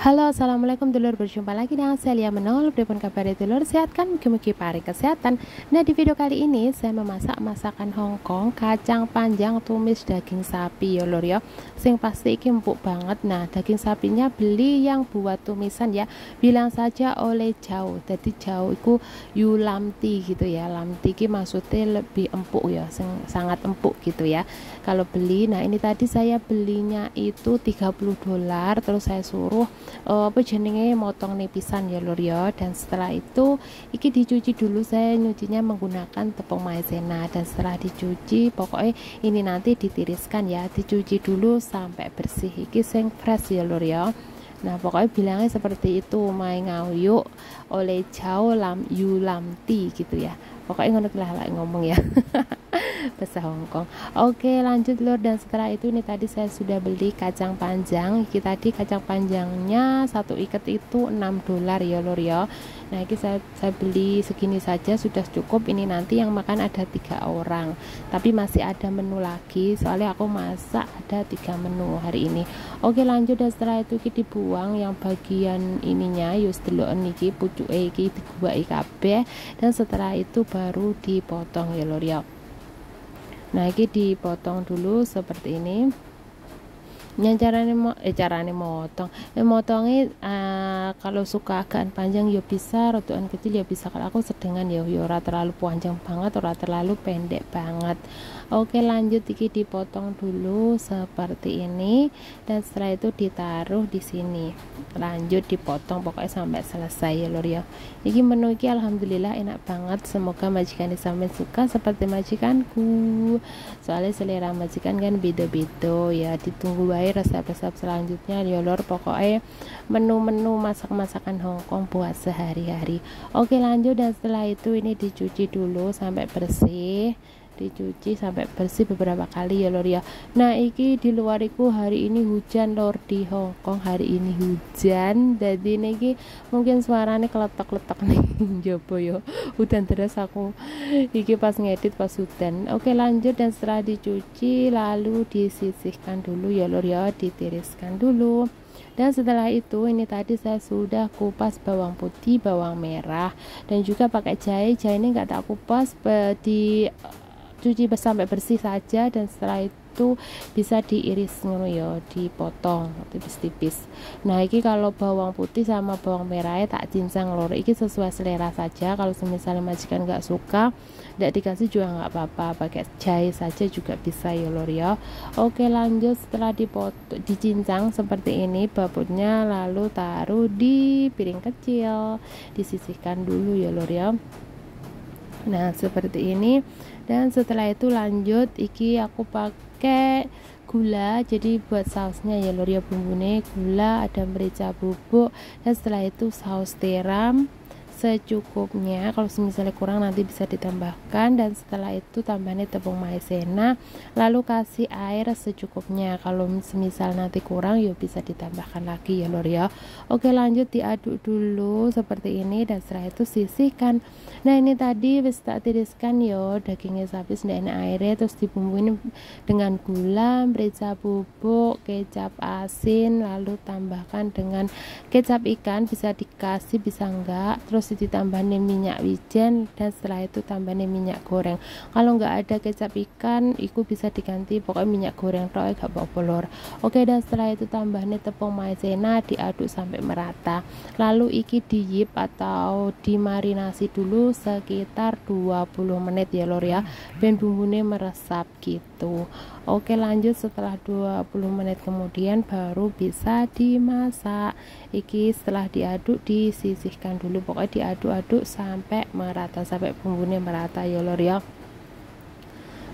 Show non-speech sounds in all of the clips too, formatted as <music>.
Halo assalamualaikum dulur. Berjumpa lagi dengan saya Lia Menol. Pripun kabar dulur. Sehat kan mugi-mugi pari kesehatan. Nah di video kali ini saya memasak masakan Hongkong kacang panjang tumis daging sapi ya lur ya. Sing pasti iki empuk banget. Nah daging sapinya beli yang buat tumisan ya. Bilang saja oleh jauh. Jadi jauh itu yu lamti gitu ya. Lamti ini maksudnya lebih empuk ya. Sing, Sangat empuk gitu ya. Kalau beli nah ini tadi saya belinya itu 30 dolar. Terus saya suruh uh, apa jenenge? Motong nipisan ya lur ya. Dan setelah itu iki dicuci dulu saya nyucinya menggunakan tepung maizena. Dan setelah dicuci pokoknya ini nanti ditiriskan ya. Dicuci dulu sampai bersih. Iki sing fresh ya lur ya. Nah pokoknya bilangnya seperti itu. Main ngayuk oleh jauh lam yu gitu ya. Pokoknya ngono lah ngomong ya <laughs> bahasa Hongkong oke lanjut lur. Dan setelah itu ini tadi saya sudah beli kacang panjang. Ini tadi kacang panjangnya satu ikat itu 6 dolar ya lur ya. Nah ini saya, saya beli segini saja sudah cukup. Ini nanti yang makan ada tiga orang. Tapi masih ada menu lagi soalnya aku masak ada tiga menu hari ini. Oke lanjut. Dan setelah itu kita dibuang. Yang bagian ininya yus delok niki pucuk iki dibuai kabeh. Dan setelah itu baru dipotong ya lur ya nah ini dipotong dulu seperti ini yang caranya mau eh caranya motong. Eh motongnya uh, kalau suka agak panjang ya bisa rotuan kecil ya bisa. Kalau aku sedengan ya ya terlalu panjang banget ora terlalu pendek banget. Oke lanjut iki dipotong dulu seperti ini. Dan setelah itu ditaruh di sini. Lanjut dipotong pokoknya sampai selesai ya lor ya. Ini menu ini alhamdulillah enak banget. Semoga majikan sampai suka seperti majikanku. Soalnya selera majikan kan beda-beda ya ditunggu baik resep-resep selanjutnya ya lor pokoknya menu-menu masak-masakan Hongkong buat sehari-hari. Oke lanjut dan setelah itu ini dicuci dulu sampai bersih dicuci sampai bersih beberapa kali ya lor ya. Nah iki di luariku hari ini hujan lor di Hongkong hari ini hujan jadi ini mungkin suaranya keletak-letak <laughs> nih jopo yo hujan terus aku iki pas ngedit pas hujan. Oke lanjut dan setelah dicuci lalu disisihkan dulu ya lor ya. Ditiriskan dulu. Dan setelah itu ini tadi saya sudah kupas bawang putih bawang merah dan juga pakai jahe. Jahe ini enggak tak kupas di cuci sampai bersih saja dan setelah itu bisa diiris ngono ya dipotong tipis-tipis nah ini kalau bawang putih sama bawang merahnya tak cincang lor ini sesuai selera saja. Kalau misalnya majikan nggak suka tidak dikasih juga nggak apa-apa. Pakai jahe saja juga bisa ya lor ya. Oke lanjut. Setelah dipotong dicincang seperti ini babutnya lalu taruh di piring kecil. Disisihkan dulu ya lor ya nah seperti ini. Dan setelah itu lanjut iki aku pakai gula. Jadi buat sausnya ya lor ya bumbune. Gula ada merica bubuk. Dan setelah itu saus tiram secukupnya. Kalau misalnya kurang nanti bisa ditambahkan. Dan setelah itu tambahnya tepung maizena lalu kasih air secukupnya. Kalau misal nanti kurang yuk bisa ditambahkan lagi ya lor ya. Oke lanjut diaduk dulu seperti ini dan setelah itu sisihkan. Nah ini tadi wis tak tiriskan yo. Dagingnya sapi sudah airnya. Terus dibumbuin dengan gula merica bubuk kecap asin lalu tambahkan dengan kecap ikan. Bisa dikasih bisa enggak. Terus ditambahin minyak wijen dan setelah itu tambahin minyak goreng. Kalau nggak ada kecap ikan itu bisa diganti pokoknya minyak goreng roy gak apa-apa lor. Oke dan setelah itu tambahin tepung maizena diaduk sampai merata. Lalu iki diyip atau dimarinasi dulu sekitar 20 menit ya lor ya. Ben bumbunya meresap gitu. Oke lanjut setelah 20 menit kemudian baru bisa dimasak. Iki setelah diaduk disisihkan dulu. Pokoknya diaduk-aduk sampai merata sampai bumbunya merata ya lor ya.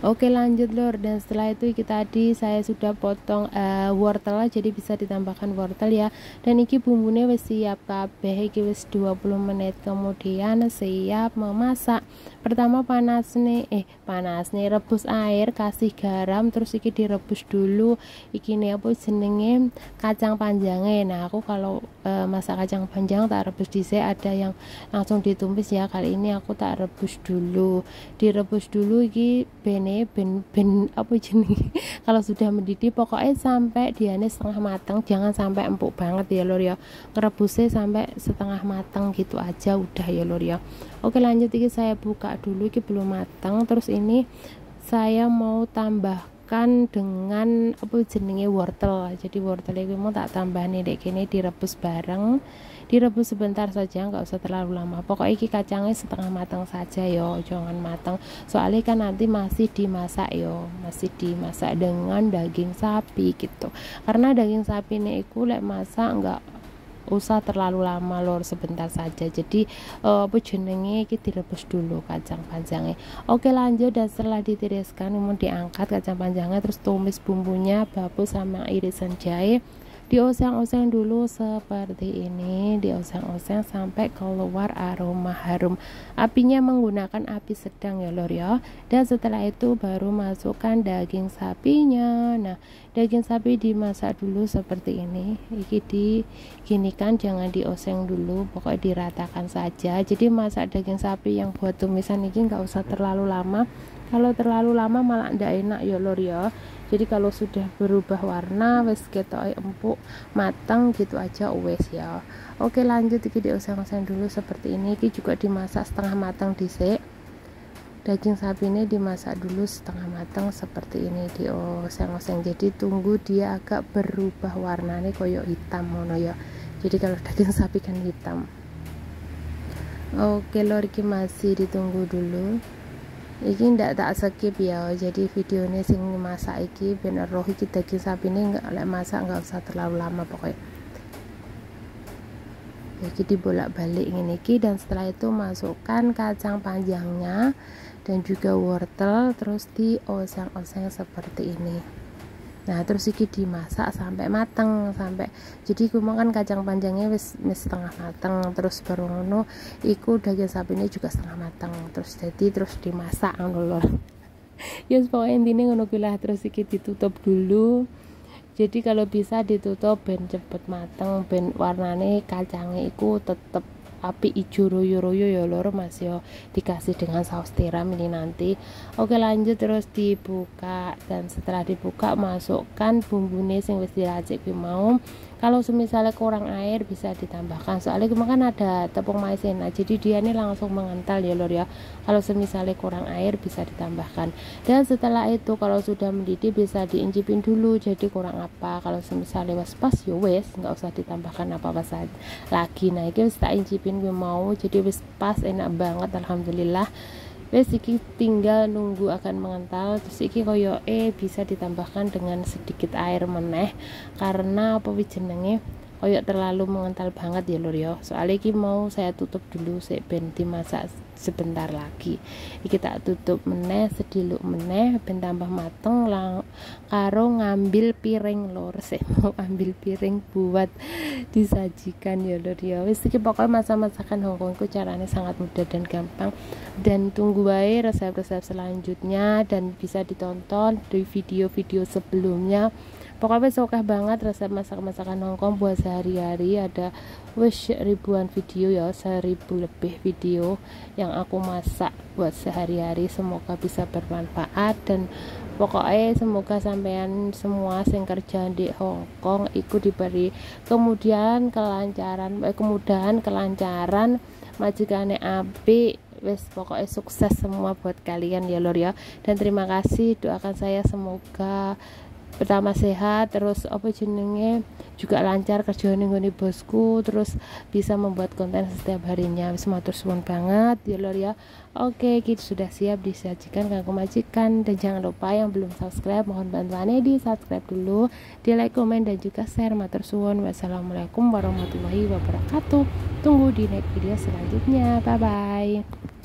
Oke lanjut lor dan setelah itu kita tadi saya sudah potong uh, wortel jadi bisa ditambahkan wortel ya. Dan iki bumbunya wis siap kabeh iki wis 20 menit kemudian siap memasak pertama panas nih eh panas nih rebus air kasih garam terus iki direbus dulu. Iki nih apa jenenge? Kacang panjangnya. Nah aku kalau e, masak kacang panjang tak rebus di ada yang langsung ditumis ya. Kali ini aku tak rebus dulu. Direbus dulu iki bene ben ben apa jenenge? <laughs> Kalau sudah mendidih pokoknya sampai diane setengah matang jangan sampai empuk banget ya lor ya. Ngerebusnya sampai setengah matang gitu aja udah ya lor ya. Oke lanjut ini saya buka dulu ini belum matang. Terus ini saya mau tambahkan dengan apa jenenge wortel. Jadi wortel ini mau tak tambah nih dek ini direbus bareng. Direbus sebentar saja nggak usah terlalu lama. Pokoknya ini kacangnya setengah matang saja yo. Jangan matang. Soalnya kan nanti masih dimasak yo. Masih dimasak dengan daging sapi gitu. Karena daging sapi ini aku lek masak nggak usah terlalu lama lor sebentar saja. Jadi uh, apa jenenge kita direbus dulu kacang panjangnya. Oke lanjut. Dan setelah ditiriskan kemudian diangkat kacang panjangnya terus tumis bumbunya babu sama irisan jahe dioseng-oseng dulu seperti ini dioseng-oseng sampai keluar aroma harum. Apinya menggunakan api sedang ya lor ya. Dan setelah itu baru masukkan daging sapinya. Nah daging sapi dimasak dulu seperti ini. Ini diginikan jangan dioseng dulu pokoknya diratakan saja. Jadi masak daging sapi yang buat tumisan ini nggak usah terlalu lama. Kalau terlalu lama malah ndak enak ya lor ya jadi kalau sudah berubah warna wes kita empuk matang gitu aja wes ya. Oke lanjut iki dioseng-oseng dulu seperti ini. Iki juga dimasak setengah matang dhisik. Daging sapi ini dimasak dulu setengah matang seperti ini dioseng-oseng jadi tunggu dia agak berubah warnanya koyo hitam mono ya. Jadi kalau <laughs> daging sapi kan hitam. Oke lor iki masih ditunggu dulu iki ndak tak skip ya jadi videonya sing masak iki bener roh iki daging sapi ini nggak oleh masak nggak usah terlalu lama pokoknya. Jadi dibolak balik ini iki dan setelah itu masukkan kacang panjangnya dan juga wortel terus dioseng-oseng seperti ini nah terus iki dimasak sampai mateng sampai jadi gue kan kacang panjangnya wis, wis setengah mateng terus baru ngono iku daging sapi ini juga setengah mateng terus jadi terus dimasak ngono loh <laughs> ya yes, pokoknya intinya ngono lah terus iki ditutup dulu. Jadi kalau bisa ditutup ben cepet mateng ben warnane kacangnya iku tetep api ijo royo-royo ya loro mas yo dikasih dengan saus tiram ini nanti. Oke lanjut terus dibuka. Dan setelah dibuka masukkan bumbunya sing wis diracik mau kalau misalnya kurang air bisa ditambahkan. Soalnya kan ada tepung maizena jadi dia ini langsung mengental ya lor ya. Kalau misalnya kurang air bisa ditambahkan. Dan setelah itu kalau sudah mendidih bisa diincipin dulu. Jadi kurang apa. Kalau misalnya was pas ya wes nggak usah ditambahkan apa-apa lagi. Nah ini tak incipin gue mau. Jadi wes pas enak banget alhamdulillah wes iki tinggal nunggu akan mengental terus iki koyo eh bisa ditambahkan dengan sedikit air meneh. Karena apa jenenge koyo terlalu mengental banget ya lur ya. Soalnya iki mau saya tutup dulu sik ben dimasak sebentar lagi. Iki tak tutup meneh sediluk meneh ben tambah mateng lang karo ngambil piring lor saya <laughs> mau ambil piring buat disajikan ya lor ya. Wis iki pokoknya masa-masakan Hongkongku caranya sangat mudah dan gampang. Dan tunggu baik resep-resep selanjutnya dan bisa ditonton di video-video sebelumnya pokoknya suka banget resep masak-masakan Hongkong buat sehari-hari. Ada wish ribuan video ya seribu lebih video yang aku masak buat sehari-hari. Semoga bisa bermanfaat dan pokoknya semoga sampean semua sing kerja di Hongkong ikut diberi kemudian kelancaran eh, kemudahan kelancaran majikane api wes pokoknya sukses semua buat kalian ya lor ya. Dan terima kasih doakan saya semoga pertama sehat terus apa jenenge juga lancar kerja nih bosku terus bisa membuat konten setiap harinya. Wis matur suwun banget ya lor ya. Oke kita sudah siap disajikan kanggo majikan. Dan jangan lupa yang belum subscribe mohon bantuannya di subscribe dulu di like komen dan juga share. Matur suwun. Wassalamualaikum warahmatullahi wabarakatuh. Tunggu di next video selanjutnya. Bye bye